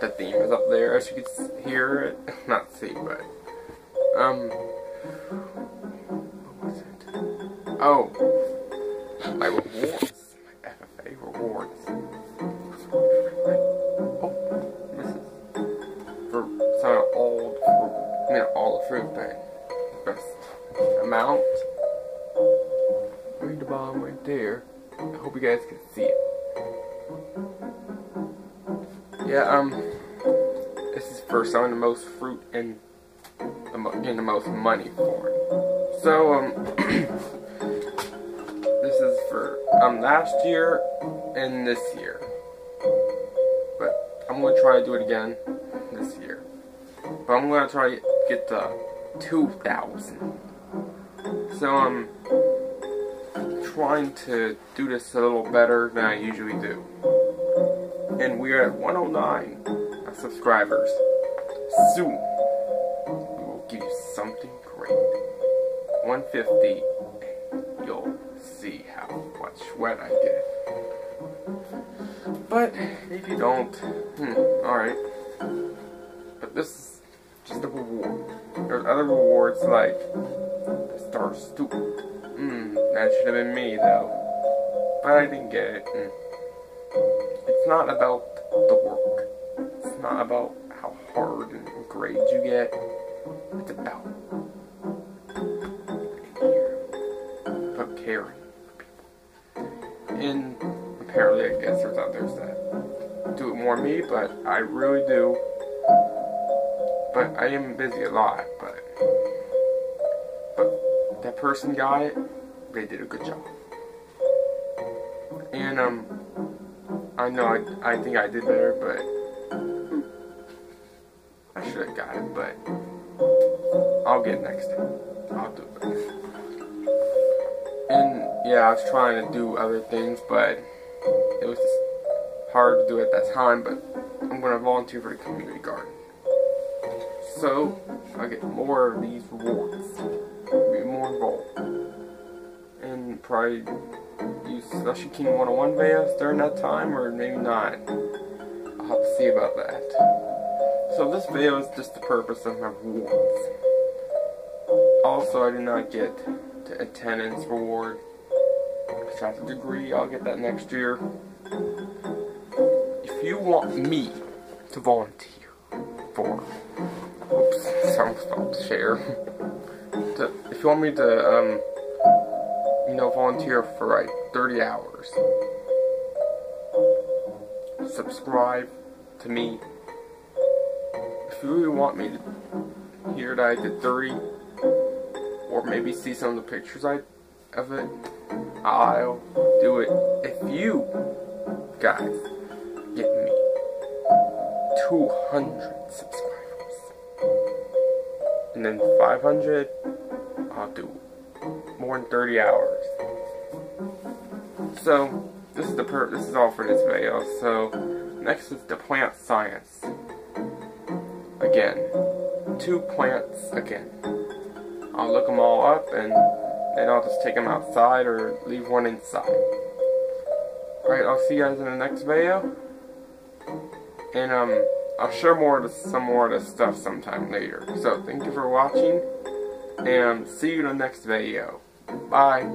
the theme is up there, as you can hear it. Not see, but um, what was it? Oh, my rewards, my FFA rewards. Oh, this is for some old. I mean, all the fruit, but best amount. Right the bottom, right there. I hope you guys can see it. Yeah, um, this is for selling the most fruit and the getting the most money for it. So, um, this is for, um, last year and this year. But I'm gonna try to do it again this year. But I'm gonna try to get to 2,000. So, I'm trying to do this a little better than I usually do. And we are at 109 subscribers. Soon, we will give you something great. 150, and you'll see how much sweat I get. But if you don't, hmm, alright. But this is just a reward. There's other rewards like the Star Stoop. Hmm, that should have been me though. But I didn't get it. And it's not about the work. Not about how hard and grades you get. It's about about caring for people. And apparently, I guess there's others that do it more me, but I really do. But I am busy a lot, but but that person got it. They did a good job. And um, I know I I think I did better, but should have got it, but I'll get next time. I'll do it. And yeah, I was trying to do other things, but it was just hard to do at that time. But I'm gonna volunteer for the community garden, so I get more of these rewards, be more involved, and probably use Slushy King 101 videos during that time, or maybe not. I'll have to see about that. So this video is just the purpose of my rewards. Also, I did not get the attendance reward. Because I a degree, I'll get that next year. If you want me to volunteer for, oops, someone stopped to share. to, if you want me to, um, you know, volunteer for like 30 hours, subscribe to me. If you really want me to hear that I did 30, or maybe see some of the pictures I of it, I'll do it. If you guys get me 200 subscribers, and then 500, I'll do more than 30 hours. So this is the per this is all for this video. So next is the plant science. Again, two plants again. I'll look them all up and then I'll just take them outside or leave one inside. Alright, I'll see you guys in the next video. And um, I'll share more of some more of this stuff sometime later. So thank you for watching and see you in the next video. Bye.